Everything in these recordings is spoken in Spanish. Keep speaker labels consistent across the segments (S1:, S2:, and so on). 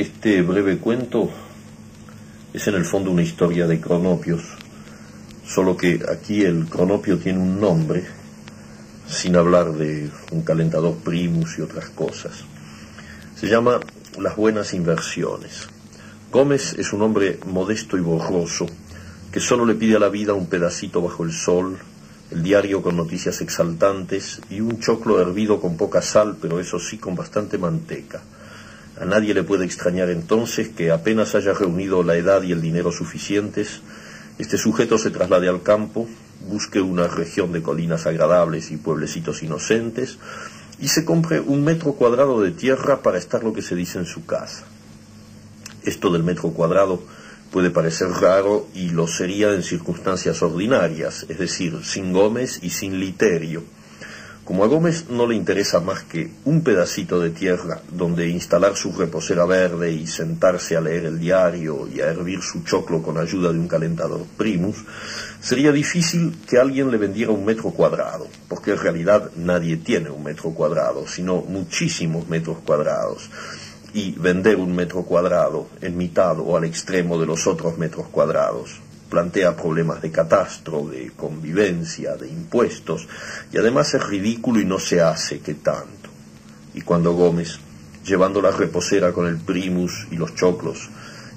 S1: Este breve cuento es en el fondo una historia de cronopios, solo que aquí el cronopio tiene un nombre, sin hablar de un calentador primus y otras cosas. Se llama Las Buenas Inversiones. Gómez es un hombre modesto y borroso, que solo le pide a la vida un pedacito bajo el sol, el diario con noticias exaltantes y un choclo hervido con poca sal, pero eso sí con bastante manteca. A nadie le puede extrañar entonces que apenas haya reunido la edad y el dinero suficientes, este sujeto se traslade al campo, busque una región de colinas agradables y pueblecitos inocentes, y se compre un metro cuadrado de tierra para estar lo que se dice en su casa. Esto del metro cuadrado puede parecer raro y lo sería en circunstancias ordinarias, es decir, sin Gómez y sin Literio como a Gómez no le interesa más que un pedacito de tierra donde instalar su reposera verde y sentarse a leer el diario y a hervir su choclo con ayuda de un calentador primus, sería difícil que alguien le vendiera un metro cuadrado, porque en realidad nadie tiene un metro cuadrado, sino muchísimos metros cuadrados. Y vender un metro cuadrado en mitad o al extremo de los otros metros cuadrados plantea problemas de catastro, de convivencia, de impuestos, y además es ridículo y no se hace que tanto. Y cuando Gómez, llevando la reposera con el primus y los choclos,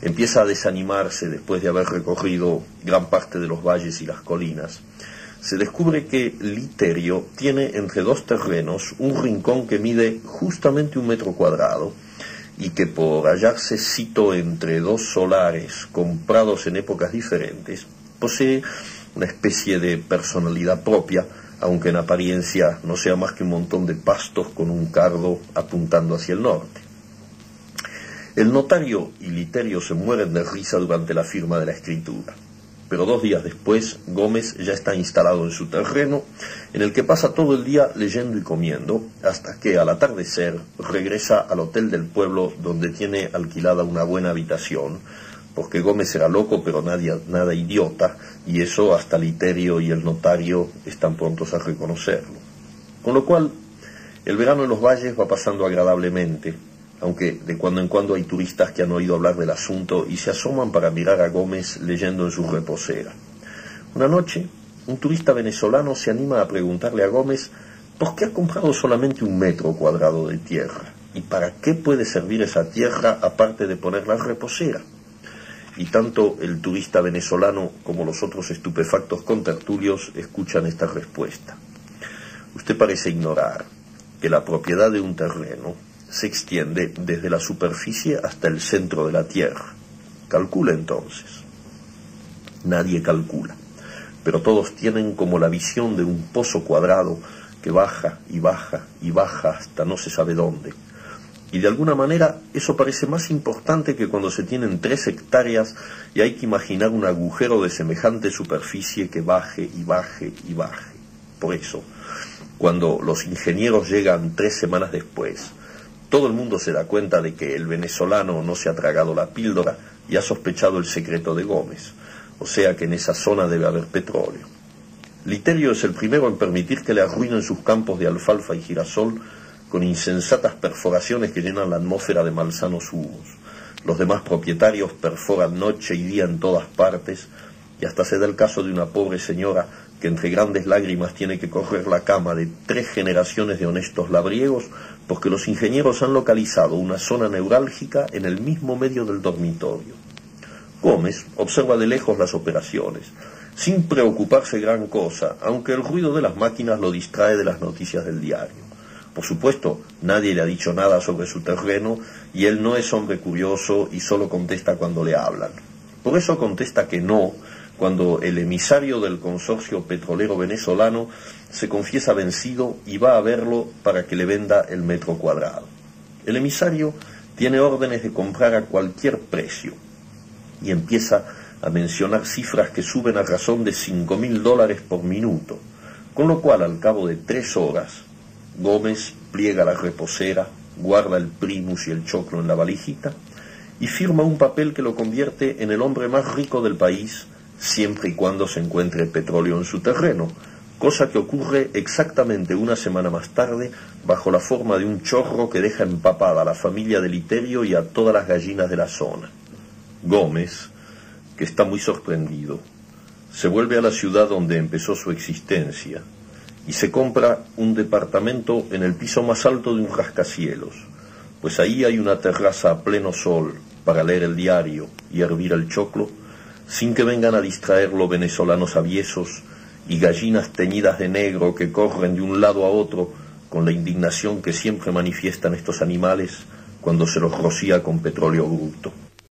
S1: empieza a desanimarse después de haber recorrido gran parte de los valles y las colinas, se descubre que Literio tiene entre dos terrenos un rincón que mide justamente un metro cuadrado, y que por hallarse cito entre dos solares comprados en épocas diferentes, posee una especie de personalidad propia, aunque en apariencia no sea más que un montón de pastos con un cardo apuntando hacia el norte. El notario y Literio se mueren de risa durante la firma de la escritura pero dos días después Gómez ya está instalado en su terreno, en el que pasa todo el día leyendo y comiendo, hasta que al atardecer regresa al hotel del pueblo donde tiene alquilada una buena habitación, porque Gómez era loco pero nadie, nada idiota, y eso hasta Literio y el notario están prontos a reconocerlo. Con lo cual, el verano en los valles va pasando agradablemente, aunque de cuando en cuando hay turistas que han oído hablar del asunto y se asoman para mirar a Gómez leyendo en su reposera. Una noche, un turista venezolano se anima a preguntarle a Gómez por qué ha comprado solamente un metro cuadrado de tierra y para qué puede servir esa tierra aparte de poner la reposera. Y tanto el turista venezolano como los otros estupefactos contertulios escuchan esta respuesta. Usted parece ignorar que la propiedad de un terreno se extiende desde la superficie hasta el centro de la Tierra. Calcula entonces. Nadie calcula, pero todos tienen como la visión de un pozo cuadrado que baja y baja y baja hasta no se sabe dónde. Y de alguna manera eso parece más importante que cuando se tienen tres hectáreas y hay que imaginar un agujero de semejante superficie que baje y baje y baje. Por eso, cuando los ingenieros llegan tres semanas después, todo el mundo se da cuenta de que el venezolano no se ha tragado la píldora y ha sospechado el secreto de Gómez, o sea que en esa zona debe haber petróleo. Literio es el primero en permitir que le arruinen sus campos de alfalfa y girasol con insensatas perforaciones que llenan la atmósfera de malsanos humos. Los demás propietarios perforan noche y día en todas partes, y hasta se da el caso de una pobre señora que entre grandes lágrimas tiene que correr la cama de tres generaciones de honestos labriegos porque los ingenieros han localizado una zona neurálgica en el mismo medio del dormitorio. Gómez observa de lejos las operaciones, sin preocuparse gran cosa, aunque el ruido de las máquinas lo distrae de las noticias del diario. Por supuesto, nadie le ha dicho nada sobre su terreno y él no es hombre curioso y solo contesta cuando le hablan. Por eso contesta que no, cuando el emisario del consorcio petrolero venezolano se confiesa vencido y va a verlo para que le venda el metro cuadrado. El emisario tiene órdenes de comprar a cualquier precio y empieza a mencionar cifras que suben a razón de cinco mil dólares por minuto, con lo cual al cabo de tres horas Gómez pliega la reposera, guarda el primus y el choclo en la valijita y firma un papel que lo convierte en el hombre más rico del país siempre y cuando se encuentre petróleo en su terreno, cosa que ocurre exactamente una semana más tarde bajo la forma de un chorro que deja empapada a la familia de Literio y a todas las gallinas de la zona. Gómez, que está muy sorprendido, se vuelve a la ciudad donde empezó su existencia y se compra un departamento en el piso más alto de un rascacielos, pues ahí hay una terraza a pleno sol para leer el diario y hervir el choclo, sin que vengan a distraerlo venezolanos aviesos y gallinas teñidas de negro que corren de un lado a otro con la indignación que siempre manifiestan estos animales cuando se los rocía con petróleo bruto.